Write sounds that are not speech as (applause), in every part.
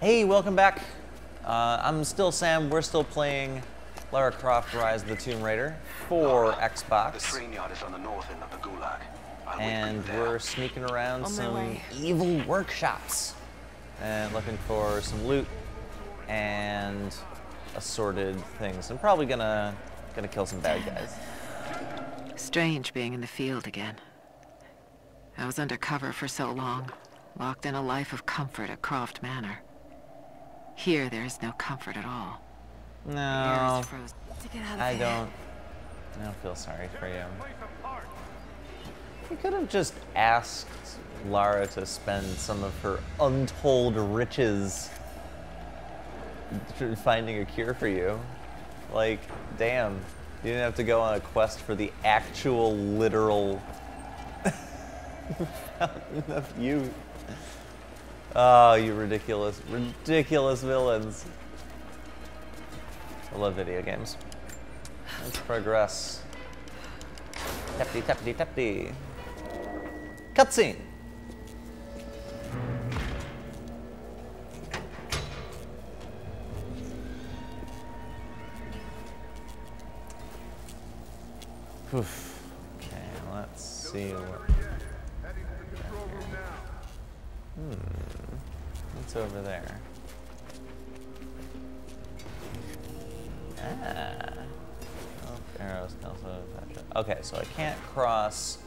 Hey, welcome back. Uh, I'm still Sam. We're still playing Lara Croft Rise of the Tomb Raider for The Xbox. train yard is on the north end of the Gulag. I'll wait for you And we're sneaking around On some evil workshops and looking for some loot and assorted things. I'm probably gonna gonna kill some bad guys. Strange being in the field again. I was undercover for so long, locked in a life of comfort at Croft Manor. Here, there is no comfort at all. No, is frozen. To get out of I don't. I don't feel sorry for you. You could have just asked Lara to spend some of her untold riches finding a cure for you. Like, damn, you didn't have to go on a quest for the actual, literal (laughs) fountain of youth. Oh, you ridiculous, ridiculous villains. I love video games. Let's progress. Tappity, tappity, tappity. Cutscene. Oof. Okay, let's see what. Hmm. What's over there? Ah. Oh, arrows also. Okay, so I can't cross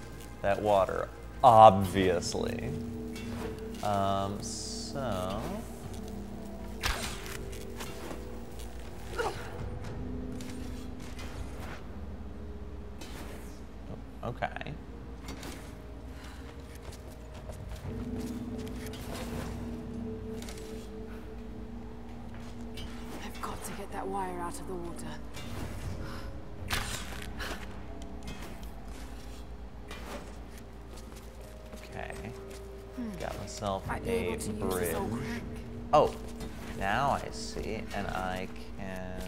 that water, obviously. Um, so. That wire out of the water. Okay. Hmm. Got myself a able to use this old bridge. Oh, now I see, and I can.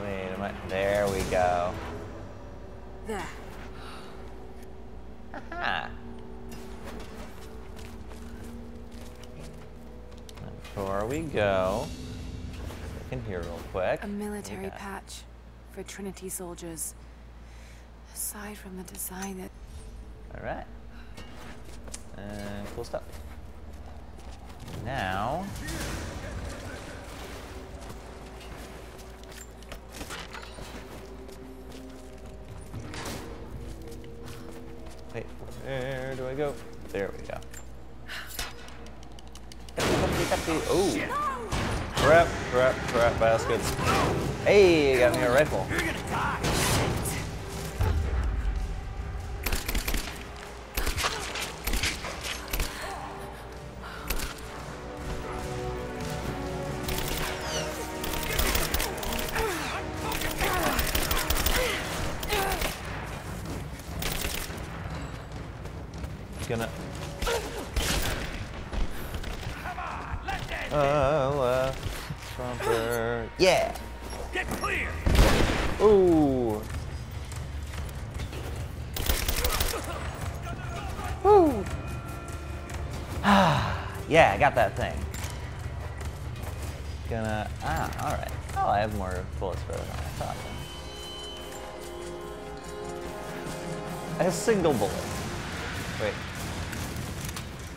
Wait a minute. There we go. There. Before we go, look in here real quick. A military patch for Trinity soldiers. Aside from the design that All right. And cool stuff. Now. Wait, where do I go? There we go. Oh! Crap, crap, crap baskets. Hey, got me a rifle. Gonna. Yeah! Get clear! Ooh! Woo! (sighs) yeah, I got that thing. Gonna. Ah, alright. Oh, I have more bullets for than I thought. A single bullet. Wait.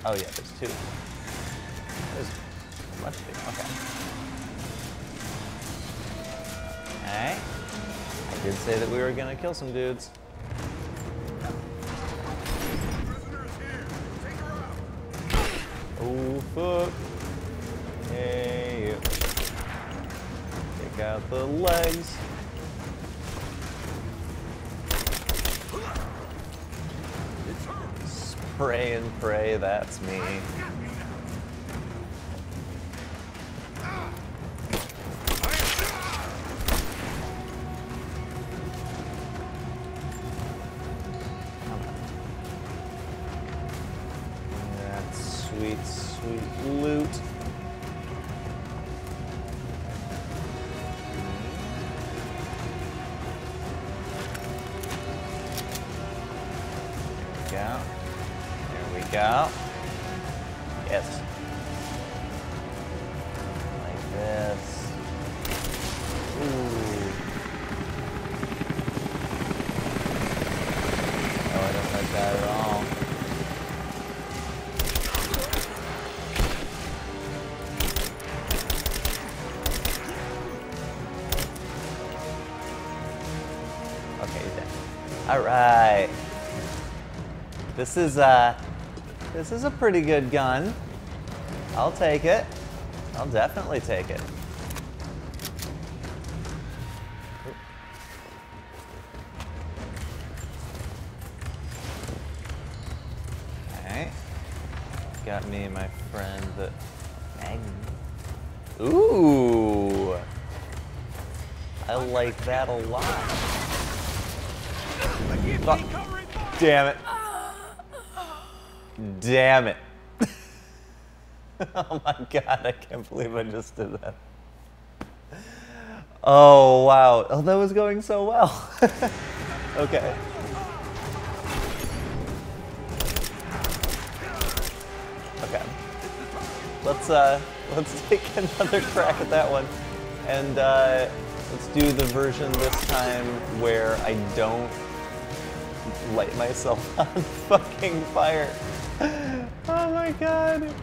Oh, yeah, there's two. There's bunch of. Okay. Alright. I did say that we were gonna kill some dudes. Oh fuck. Hey. Take out the legs. Spray and pray, that's me. Sweet, sweet loot. There we go. There we go. Yes. All right. This is uh, this is a pretty good gun. I'll take it. I'll definitely take it. Okay. Got me and my friend the Magnum. Ooh. I like that a lot. Damn it. Damn it. (laughs) oh my god, I can't believe I just did that. Oh wow. Oh, that was going so well. (laughs) okay. Okay. Let's uh let's (laughs) take another crack at that one. And uh let's do the version this time where I don't light myself (laughs) on fucking fire. Oh my god.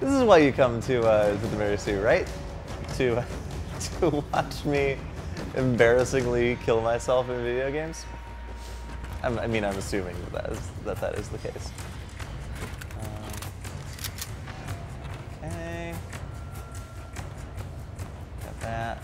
This is why you come to uh, to the Mary Sue, right? To (laughs) to watch me embarrassingly kill myself in video games. I'm, I mean, I'm assuming that that is, that, that is the case. Um, okay. Got that.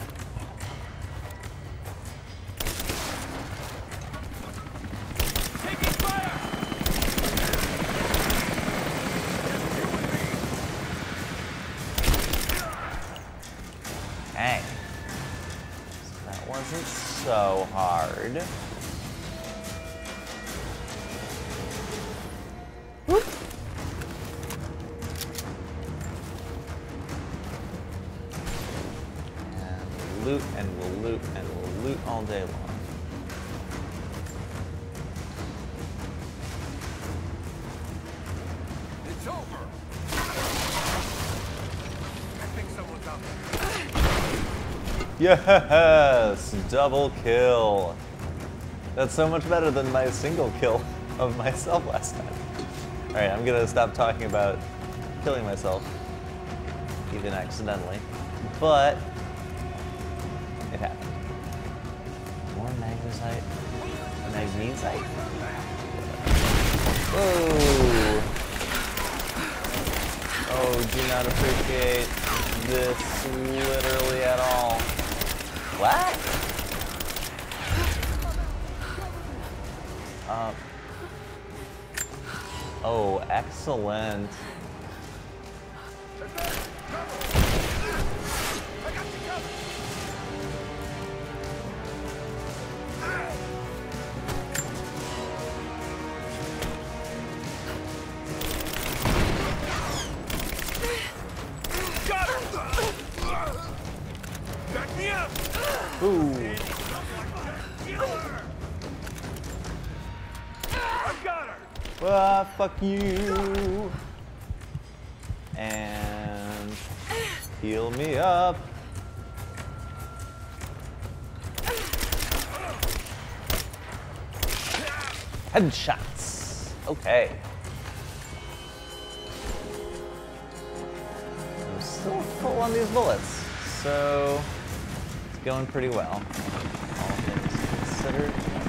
Hard. Whoop. And loot and we'll loot and we'll loot all day long. Yes! Double kill. That's so much better than my single kill of myself last time. Alright, I'm gonna stop talking about killing myself, even accidentally. But, it happened. More magnesite. Magnesite? Oh! Oh, do not appreciate this literally at all. What? Um. Oh, excellent. Ooh. Ah, fuck you. And heal me up. Headshots. Okay. I'm still full on these bullets, so going pretty well. All things considered.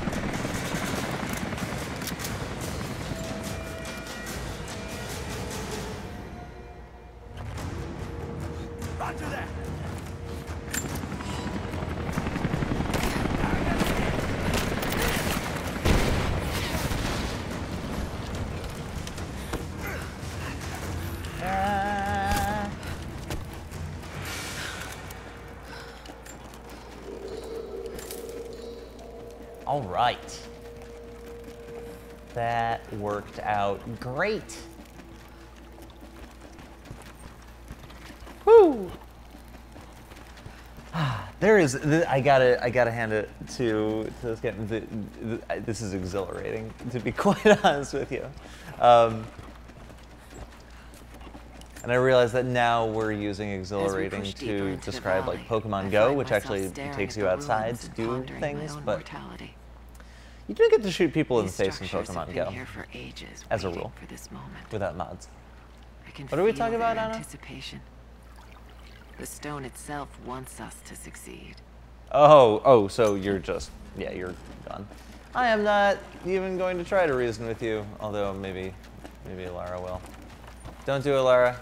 All right. That worked out great. Ah, (sighs) There is. I gotta. I gotta hand it to to this I- this is exhilarating, to be (laughs) quite honest with you. Um, and I realize that now we're using exhilarating deeper to describe like Pokemon Go, which actually takes you outside to do things, but mortality. you do get to shoot people in the face in Pokemon Go for ages, as a rule. For this moment. without mods. What are we talking about, Anna? Anticipation. The stone itself wants us to succeed. Oh, oh, so you're just, yeah, you're done. I am not even going to try to reason with you, although maybe, maybe Lara will. Don't do it, Lara.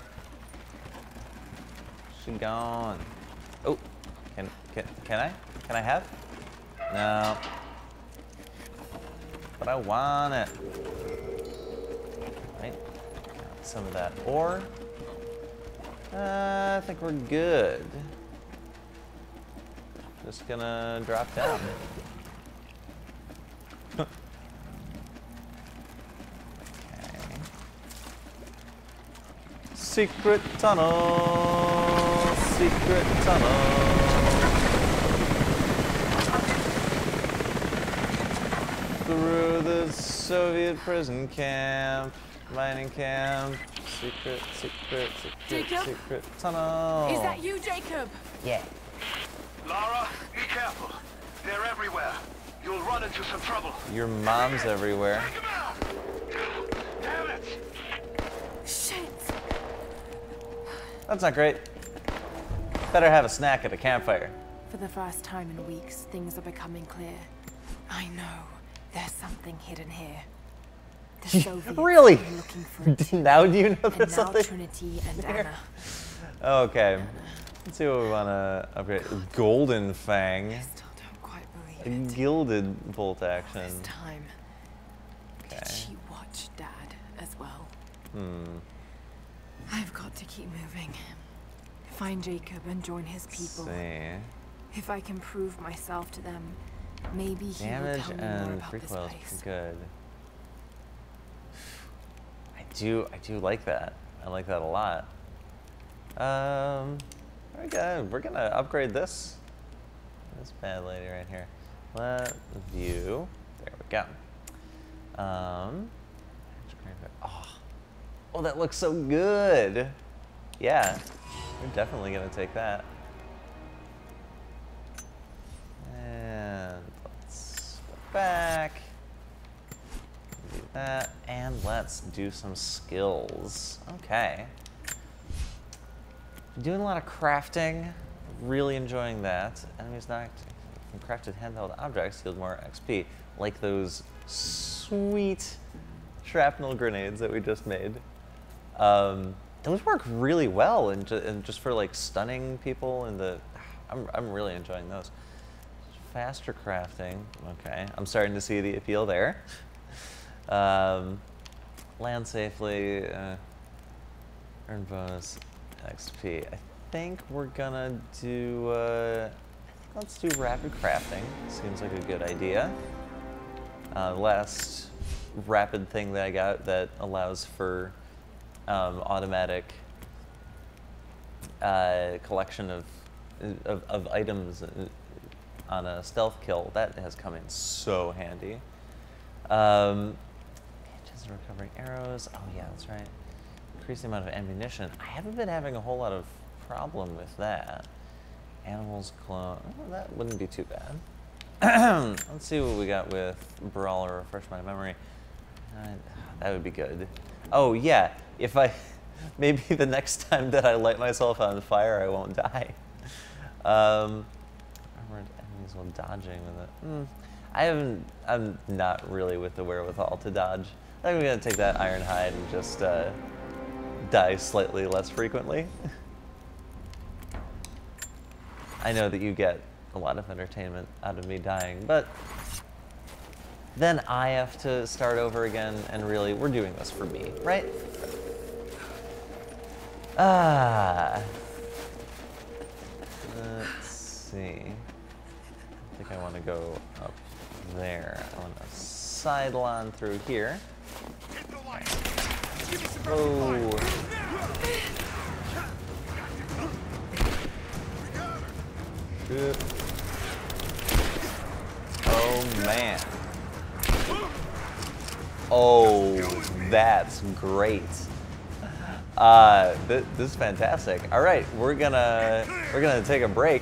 Gone. Oh, can, can, can I? Can I have? No. But I want it. Right? Got some of that ore. Uh, I think we're good. Just gonna drop down. (laughs) okay. Secret tunnel. Secret tunnel. Through the Soviet prison camp, mining camp, secret, secret, secret, Jacob? secret tunnel. Is that you, Jacob? Yeah. Lara, be careful. They're everywhere. You'll run into some trouble. Your mom's everywhere. Take 'em out! Damn it! Shit! That's not great. Better have a snack at a campfire. For the first time in weeks, things are becoming clear. I know. There's something hidden here. The (laughs) Soviets Really? looking for it. (laughs) now do you know And there's now something? Trinity and. (laughs) Anna. Okay. Let's see what we want to upgrade. Golden Fang. Still don't quite A believe it. gilded bolt action. This time. Okay. Did she watch Dad as well? Hmm. I've got to keep moving. Find Jacob and join his people. see. If I can prove myself to them, maybe he will tell me more about this place. good. I do, I do like that. I like that a lot. Um, good. We're gonna upgrade this. This bad lady right here. Let view. There we go. Um, oh, oh, that looks so good. Yeah, we're definitely gonna take that. And let's go back. Do that, and let's do some skills. Okay. Doing a lot of crafting. Really enjoying that. Enemies not from crafted handheld objects yield more XP, like those sweet shrapnel grenades that we just made. Um, those work really well, and, ju- and just for like stunning people. And the, I'm I'm really enjoying those. Faster crafting. Okay, I'm starting to see the appeal there. Um, land safely. Uh, earn bonus XP. I think we're gonna do. Uh, let's do rapid crafting. Seems like a good idea. Uh, last rapid thing that I got that allows for um, automatic uh, collection of, of of items uh, on a stealth kill. That has come in so handy. Um, of recovering arrows. Oh yeah, that's right. Increase the amount of ammunition. I haven't been having a whole lot of problem with that. Animals clone. Oh, that wouldn't be too bad. (clears throat) Let's see what we got with Brawler. Refresh my memory. Uh, that would be good. Oh yeah, if I (laughs) maybe the next time that I light myself on fire, I won't die. Um, armored enemies while dodging with it. Hmm. I haven't. I'm not really with the wherewithal to dodge. I'm gonna take that iron hide and just uh, die slightly less frequently. (laughs) I know that you get a lot of entertainment out of me dying, but then I have to start over again, and really, we're doing this for me, right? Ah. Let's see. I think I want to go up there. I want to sideline through here. Oh. Oh man. Oh, that's great. Uh, th this is fantastic. All right, we're gonna we're gonna take a break.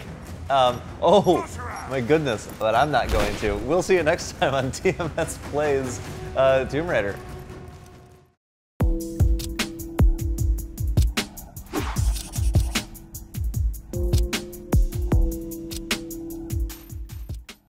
Um, oh my goodness, but I'm not going to. We'll see you next (laughs) time on TMS Plays uh, Tomb Raider.